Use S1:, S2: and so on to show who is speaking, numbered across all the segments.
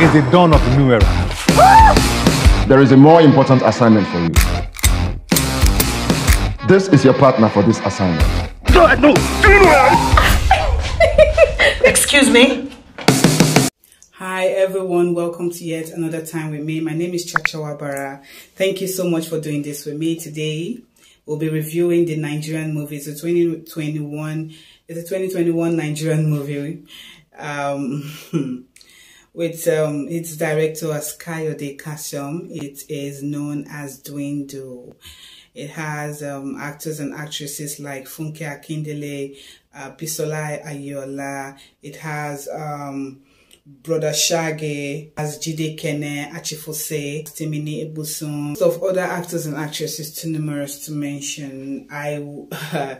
S1: is the dawn of a new era.
S2: There is a more important assignment for you. This is your partner for this assignment.
S3: No, no,
S4: Excuse me?
S5: Hi everyone, welcome to yet another time with me. My name is Chacha Wabara. Thank you so much for doing this with me today. We'll be reviewing the Nigerian movie. It's a 2021, it's a 2021 Nigerian movie. Um, with um, its director as Kayode Kasum. It is known as Dwindle. It has um, actors and actresses like Funke Akindele, uh, Bisola Aiyeola. It has um, Broda Shaggi, as Jide Kene, Achufusi, Timini Egbuson, of other actors and actresses too numerous to mention. I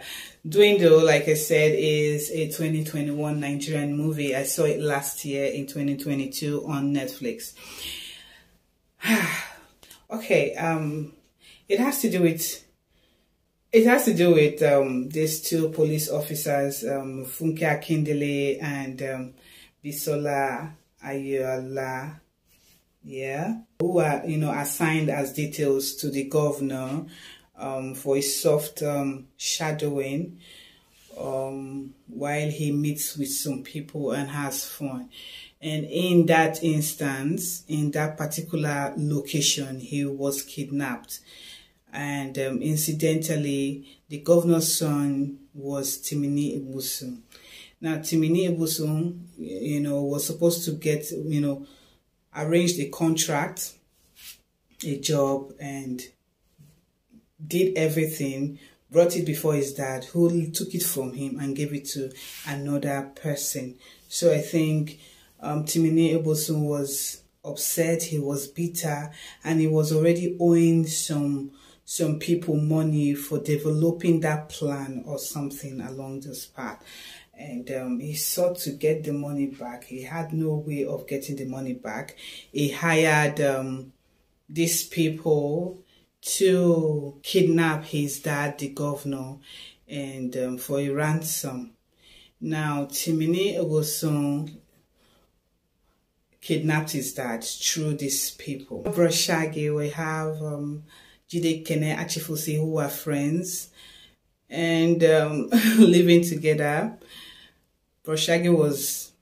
S5: Dwindle, like I said, is a 2021 Nigerian movie. I saw it last year in 2022 on Netflix. okay, um, it has to do with it has to do with um, these two police officers, um, Funke Akindele and um, Bisola Aiyeola, yeah, who are, you know, assigned as details to the governor um, for a soft um, shadowing um, while he meets with some people and has fun. And in that instance, in that particular location, he was kidnapped. And um, incidentally, the governor's son was Timini Egbuson. Now, Timini Egbuson, you know, was supposed to get, you know, arranged a contract, a job, and did everything, brought it before his dad, who took it from him and gave it to another person. So I think um, Timini Egbuson was upset, he was bitter, and he was already owing some some people money for developing that plan or something along this path and um, he sought to get the money back. He had no way of getting the money back. He hired um, these people to kidnap his dad, the governor, and um, for a ransom. Now, Timini Egbuson kidnapped his dad through these people. Broshagi, we have um, Jide Kene Achufusi, who are friends and um, living together. Broshagi was,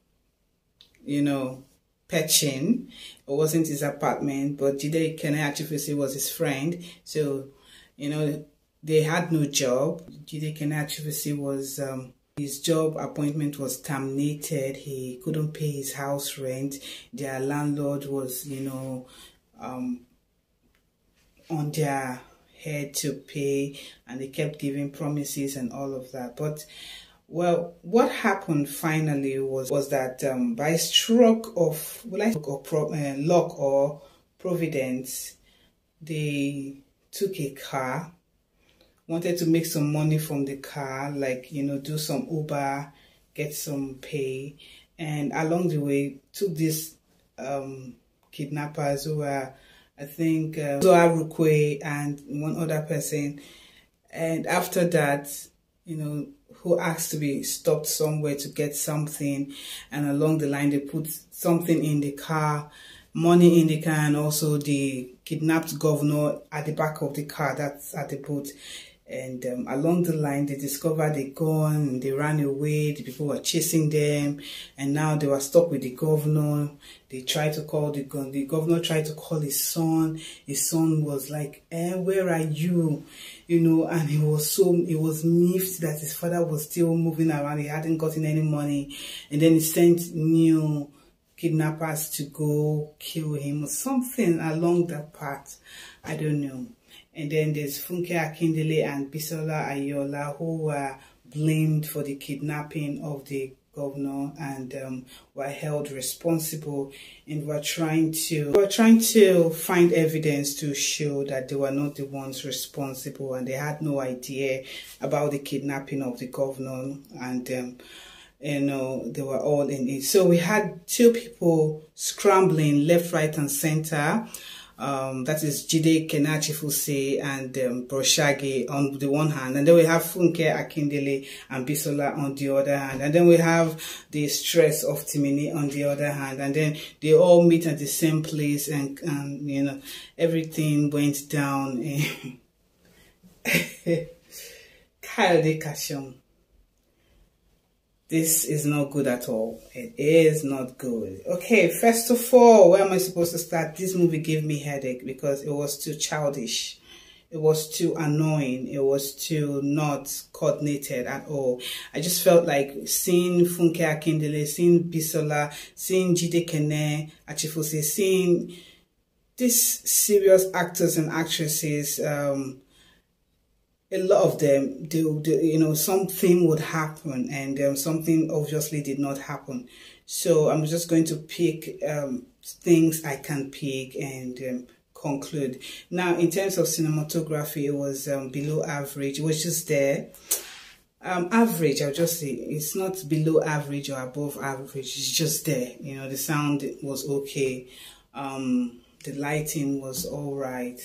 S5: you know, patching. It wasn't his apartment, but Jide Kene Achufusi was his friend. So, you know, they had no job. Jide Kene Achufusi was, um, his job appointment was terminated. He couldn't pay his house rent. Their landlord was, you know, um, on their head to pay and they kept giving promises and all of that. But well, what happened finally was was that um, by stroke of well, I or pro, uh, luck or providence, they took a car, wanted to make some money from the car, like you know, do some Uber, get some pay, and along the way took these um, kidnappers who were, I think, uh, Uzor Arukwe and one other person, and after that, you know who asked to be stopped somewhere to get something and along the line they put something in the car money in the car and also the kidnapped governor at the back of the car that's at the boot and um, along the line they discovered a gun they ran away the people were chasing them and now they were stuck with the governor. They tried to call the gun the governor tried to call his son. His son was like eh where are you? You know and he was so he was miffed that his father was still moving around. He hadn't gotten any money. And then he sent new kidnappers to go kill him or something along that path. I don't know and then there's Funke Akindele and Bisola Aiyeola who were blamed for the kidnapping of the governor and um, were held responsible and were trying to were trying to find evidence to show that they were not the ones responsible and they had no idea about the kidnapping of the governor and um, you know they were all in it. So we had two people scrambling left right and center Um, that is Jide Kene Achufusi and um, Broshage on the one hand, and then we have Funke Akindele and Bisola on the other hand, and then we have the stress of Timini on the other hand, and then they all meet at the same place, and, and you know everything went down. Kayode Kasum this is not good at all. It is not good. Okay, first of all, where am I supposed to start? This movie gave me headache because it was too childish. It was too annoying. It was too not coordinated at all. I just felt like seeing Funke Akindele, seeing Bisola, seeing Jide Kene, Achufusi, seeing these serious actors and actresses um, a lot of them, they, they, you know, something would happen and um, something obviously did not happen. So I'm just going to pick um, things I can pick and um, conclude. Now, in terms of cinematography, it was um, below average. It was just there. Um, average, I'll just say, it's not below average or above average. It's just there. You know, the sound was okay. Um, the lighting was all right.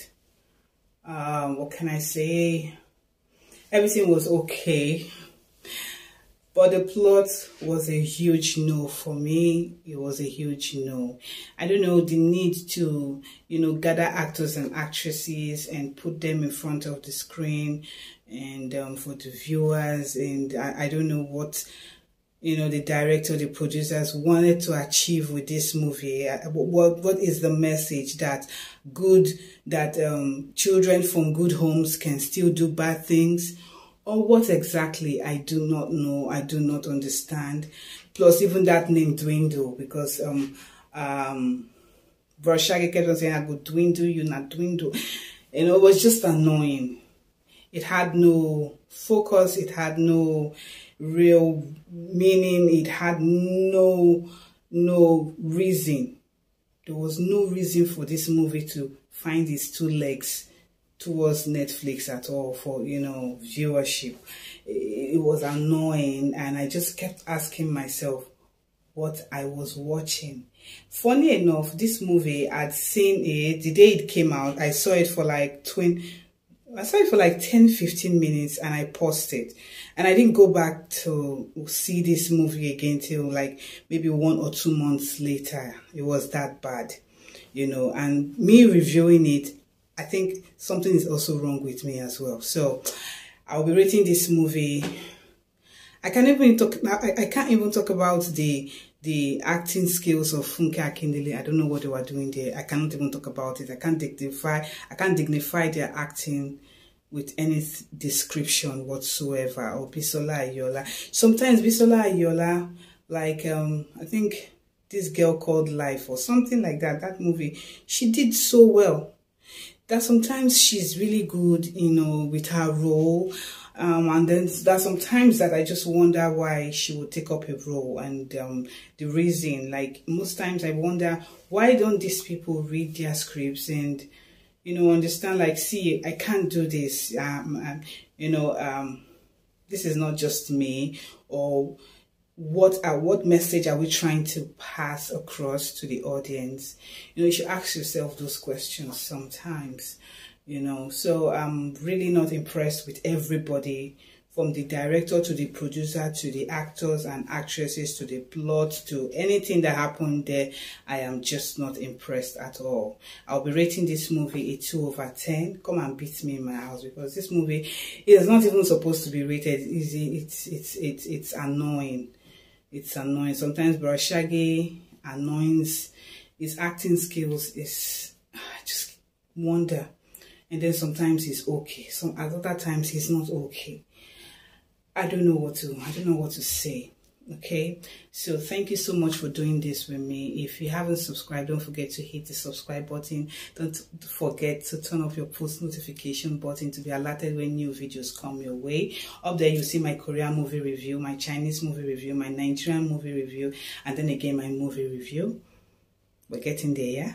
S5: What can I say? Everything was okay. But the plot was a huge no for me. It was a huge no. I don't know the need to you know gather actors and actresses and put them in front of the screen and um, for the viewers and I, I don't know what you know the director the producers wanted to achieve with this movie. Uh, what what is the message that good that um, children from good homes can still do bad things? Or what exactly? I do not know. I do not understand. Plus even that name dwindle because um um Broshagi kept on saying I would dwindle you not dwindle. You know it was just annoying. It had no focus. It had no real meaning it had no no reason there was no reason for this movie to find its two legs towards Netflix at all for, you know, viewership. It, was annoying and I just kept asking myself what I was watching. Funny enough, this movie, I'd seen it, the day it came out, I saw it for like 20, I saw it for like 10, 15 minutes and I paused it. And I didn't go back to see this movie again till like maybe one or two months later. It was that bad, you know, and me reviewing it, I think something is also wrong with me as well. So I'll be rating this movie. I can't even talk. I, I can't even talk about the the acting skills of Funke Akindele. I don't know what they were doing there. I cannot even talk about it. I can't dignify. I can't dignify their acting with any description whatsoever. Or Bisola Aiyeola. Sometimes Bisola Aiyeola, like um, I think this girl called Life or something like that. That movie, she did so well that sometimes she's really good, you know, with her role. Um, and then that sometimes that I just wonder why she would take up a role and um, the reason, like most times I wonder why don't these people read their scripts and, you know, understand like, see, I can't do this, um, and, you know, um, this is not just me. Or what are what message are we trying to pass across to the audience? You know you should ask yourself those questions sometimes you know. So i'm really not impressed with everybody from the director to the producer to the actors and actresses to the plot to anything that happened there. I am just not impressed at all. I'll be rating this movie a 2 over 10 come and beat me in my house because this movie is not even supposed to be rated easy. It's it's it's it's annoying. It's annoying. Sometimes Brashagi annoys his acting skills is I just wonder. And then sometimes he's okay. Some at other times he's not okay. I don't know what to I don't know what to say okay? So thank you so much for doing this with me. If you haven't subscribed don't forget to hit the subscribe button. Don't forget to turn off your post notification button to be alerted when new videos come your way. Up there you'll see my korean movie review my chinese movie review my nigerian movie review and then again my movie review. We're getting there yeah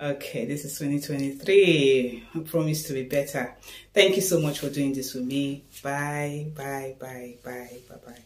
S5: okay this is 2023 i promise to be better. Thank you so much for doing this with me. Bye bye bye bye bye bye